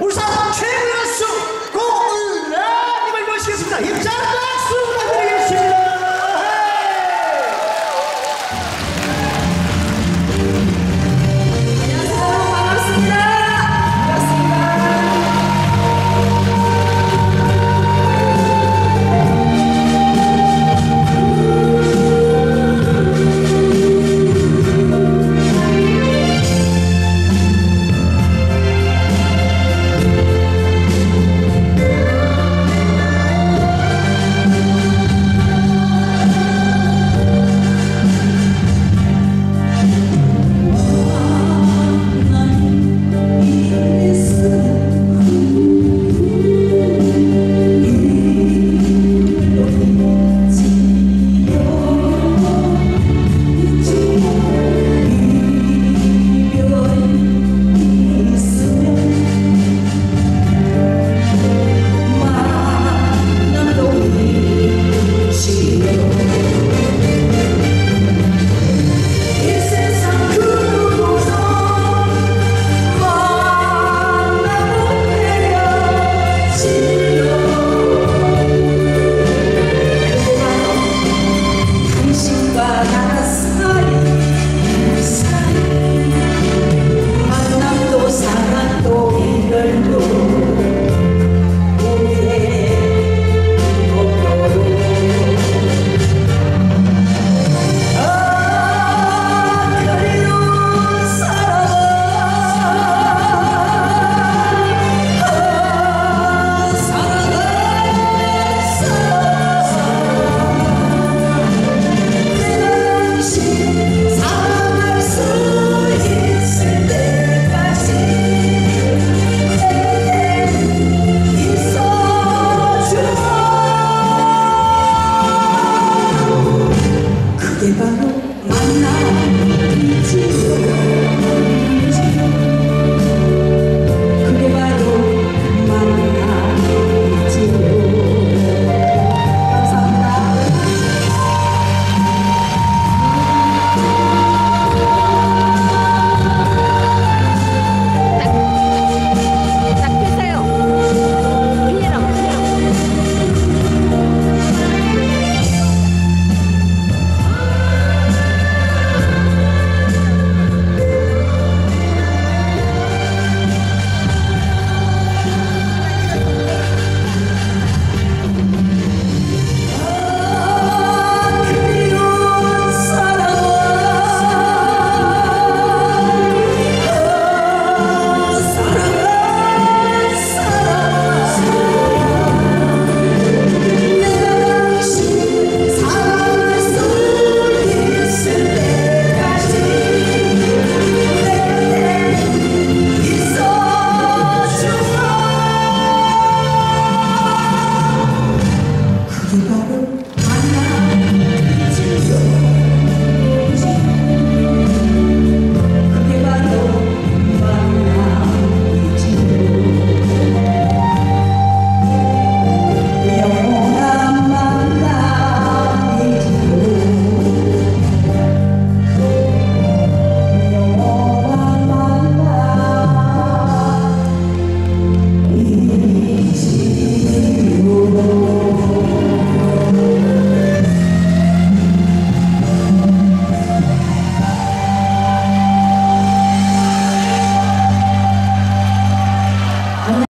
五十三全 Sebano, Manna, Pichu,